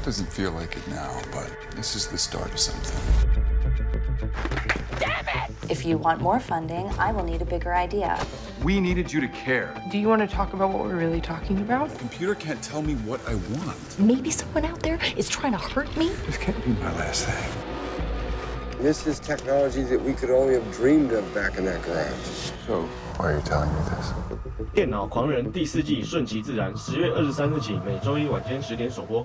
it doesn't feel like it now, but this is the start of something. Damn it! If you want more funding, I will need a bigger idea. We needed you to care. Do you want to talk about what we're really talking about? The computer can't tell me what I want. Maybe someone out there is trying to hurt me? This can't be my last thing. This is technology that we could only have dreamed of back in that garage. So, why are you telling me this? 电脑狂人第四季顺其自然，十月二十三日起每周一晚间十点首播。